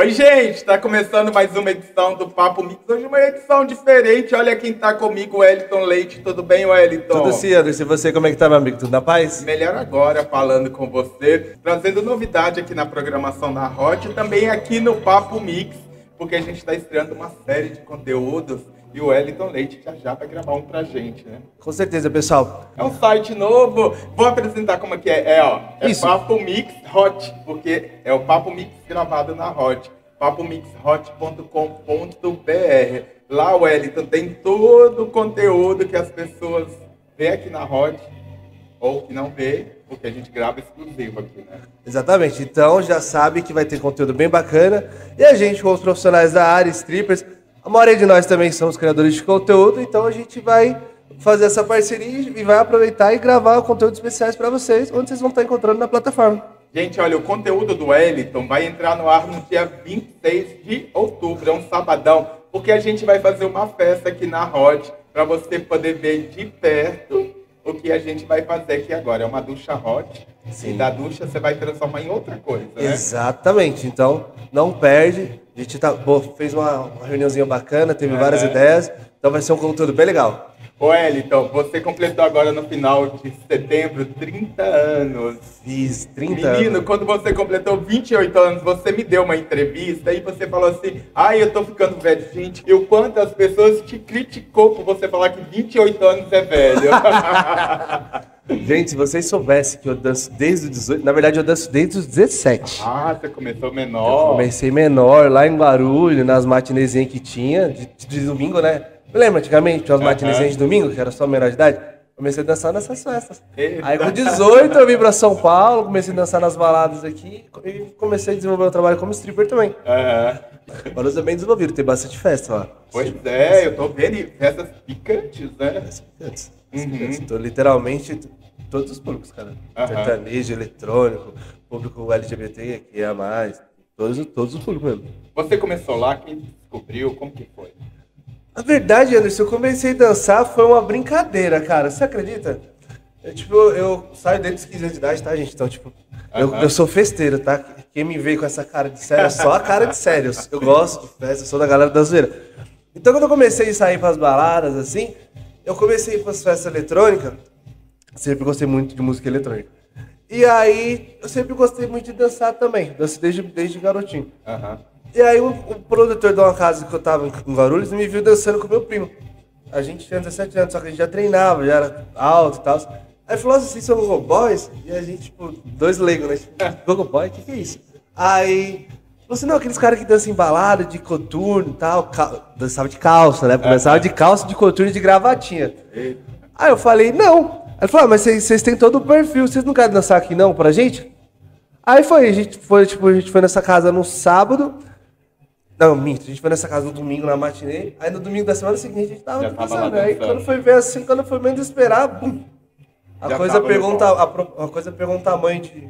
Oi, gente, tá começando mais uma edição do Papo Mix. Hoje uma edição diferente. Olha quem tá comigo, o Wellington Leite. Tudo bem, Wellington? Tudo sim, Anderson. E você, como é que tá, meu amigo? Tudo na paz? Melhor agora, falando com você, trazendo novidade aqui na programação da Hot e também aqui no Papo Mix, porque a gente tá estreando uma série de conteúdos e o Wellington Leite já já vai gravar um pra gente, né? Com certeza, pessoal. É um site novo. Vou apresentar como é que é. É, ó. É Isso. Papo Mix Hot, porque é o Papo Mix gravado na Hot. papomixhot.com.br. Lá, o Wellington, tem todo o conteúdo que as pessoas vê aqui na Hot ou que não vê, porque a gente grava exclusivo aqui, né? Exatamente. Então já sabe que vai ter conteúdo bem bacana. E a gente, com os profissionais da área, strippers, a maioria de nós também somos criadores de conteúdo, então a gente vai fazer essa parceria e vai aproveitar e gravar conteúdos especiais para vocês, onde vocês vão estar encontrando na plataforma. Gente, olha, o conteúdo do Wellington vai entrar no ar no dia 26 de outubro, é um sabadão, porque a gente vai fazer uma festa aqui na Hot para você poder ver de perto o que a gente vai fazer aqui agora. É uma ducha hot. Sim. E da ducha você vai transformar em outra coisa, né? Exatamente. Então, não perde. A gente tá, pô, fez uma, uma reuniãozinha bacana, teve várias É. ideias. Então vai ser um conteúdo bem legal. Ô, Wellington, você completou agora no final de setembro 30 anos. Fiz 30 Menino, anos. quando você completou 28 anos, você me deu uma entrevista e você falou assim: ai, eu tô ficando velho. Gente, e o quanto as pessoas te criticou por você falar que 28 anos é velho. Gente, se vocês soubessem que eu danço desde os 18, na verdade eu danço desde os 17. ah, você começou Eu menor. comecei menor, lá em Guarulhos, nas matinezinhas que tinha, de, de domingo, né? Lembra antigamente, tinha umas Aham. matinezinhas de domingo, que era só menor de idade? Comecei a dançar nessas festas. Eita. Aí com 18 eu vim pra São Paulo, comecei a dançar nas baladas aqui e comecei a desenvolver o trabalho como stripper também. Aham. Guarulhos é bem desenvolvido, tem bastante festa lá. Pois é, eu tô vendo festas picantes, né? Antes. Uhum. Tô literalmente t- todos os públicos, cara. Aham. Sertanejo, eletrônico, público LGBT, que é mais. Todos, todos os públicos mesmo. Você começou lá, quem descobriu, como que foi? A verdade, Anderson, eu comecei a dançar foi uma brincadeira, cara. Você acredita? Eu, tipo, eu saio desde os 15 anos de idade, tá, gente? Então, tipo, eu, eu sou festeiro, tá? Quem me vê com essa cara de sério é só a cara de sério. Eu, eu gosto de festa, eu sou da galera da zoeira. Então, quando eu comecei a sair pras baladas, assim, eu comecei a ir pras festas eletrônicas. Sempre gostei muito de música eletrônica. E aí, eu sempre gostei muito de dançar também. Danço desde, desde garotinho. Aham. E aí o, o produtor de uma casa que eu tava em Guarulhos me viu dançando com meu primo. A gente tinha 17 anos, só que a gente já treinava, já era alto e tal. Aí falou assim, vocês são Gogo Boys? E a gente, tipo, dois leigos, né? Tipo, Gogo Boy, o que, que é isso? Aí, falou assim, não, aqueles caras que dançam em balada, de coturno e tal, cal... dançava de calça, né? Começava de calça, de coturno e de gravatinha. Eita. Aí eu falei, não. Aí ele falou, ah, mas vocês, vocês têm todo o perfil, vocês não querem dançar aqui não pra gente? Aí foi, a gente foi, tipo, a gente foi nessa casa no sábado. Não, minto, a gente foi nessa casa no domingo na matinê. Aí no domingo da semana seguinte a gente tava Já tava dançando. Aí dançando. quando foi ver assim, quando foi menos esperar, bum. A Já coisa, tava pegou no um ta- a, pro- a coisa pegou um tamanho de,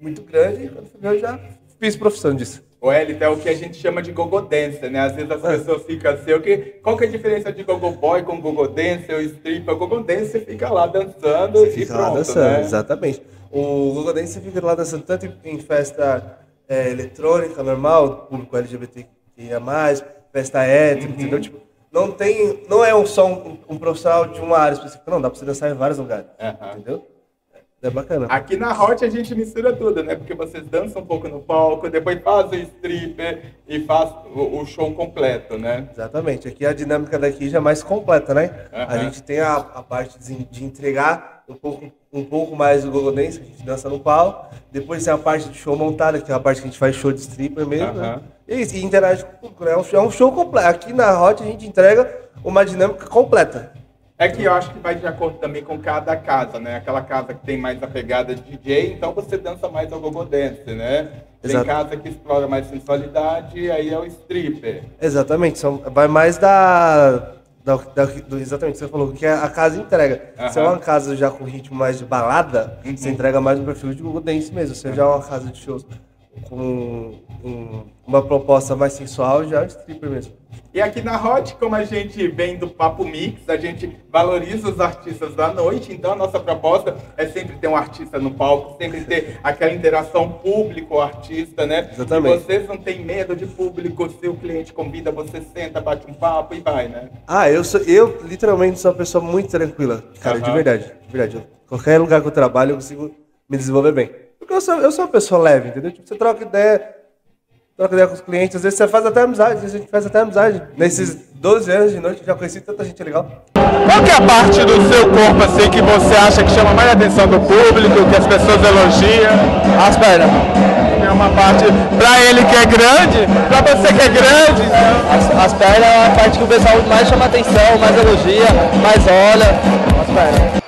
muito grande e quando foi ver eu já fiz profissão disso. O Elite é o que a gente chama de gogo dancer, né? Às vezes as pessoas ficam assim, o que, qual que é a diferença de gogo boy com gogo dancer ou stripper? O gogo dancer fica lá dançando e fica pronto, lá dançando, né? exatamente. O Google Dance você fica lá dançando tanto em- em festa é, eletrônica, normal, público LGBTQIA+, festa hétero, Uhum. entendeu? Tipo, não tem, não é um, só um, um profissional de uma área específica, não, dá pra você dançar em vários lugares, Aham. entendeu? É bacana. Aqui na Hot a gente mistura tudo, né? Porque vocês dançam um pouco no palco, depois faz o stripper e faz o, o show completo, né? Exatamente. Aqui a dinâmica daqui já é mais completa, né? A Aham. gente tem a, a parte de, de entregar um pouco, um pouco mais Dance, que a gente dança no palco. Depois tem a parte de show montada, que é a parte que a gente faz show de stripper mesmo, né? Aham. E, isso, interage com o público, né? É um show, é um show completo. Aqui na Hot a gente entrega uma dinâmica completa. É que eu acho que vai de acordo também com cada casa, né? Aquela casa que tem mais a pegada de DJ, então você dança mais ao gogo dance, né? Tem Exato. casa que explora mais sensualidade, aí é o stripper. Exatamente. São, vai mais da. Da- da- do- exatamente, você falou que a casa entrega. Se é uma casa já com ritmo mais de balada, Uhum. você entrega mais um perfil de Dance mesmo. Se já é uma casa de shows com um- uma proposta mais sensual, já é stripper mesmo. E aqui na Hot, como a gente vem do Papo Mix, a gente valoriza os artistas da noite, então a nossa proposta é sempre ter um artista no palco, sempre ter aquela interação público-artista, né? Exatamente. E vocês não têm medo de público, se o cliente convida, você senta, bate um papo e vai, né? Ah, eu sou, eu literalmente sou uma pessoa muito tranquila, cara, de Aham. verdade, de verdade. Eu- qualquer lugar que eu trabalho, eu consigo me desenvolver bem. Porque eu sou, eu sou uma pessoa leve, entendeu? Tipo, você troca ideia, troca ideia com os clientes, às vezes você faz até amizade, às vezes a gente faz até amizade. Nesses 12 anos de noite, já conheci tanta gente legal. Qual que é a parte do seu corpo, assim, que você acha que chama mais atenção do público, que as pessoas elogiam? As pernas. É uma parte, pra ele que é grande, pra você que é grande, então... As, as pernas é a parte que o pessoal mais chama atenção, mais elogia, mais olha. As pernas.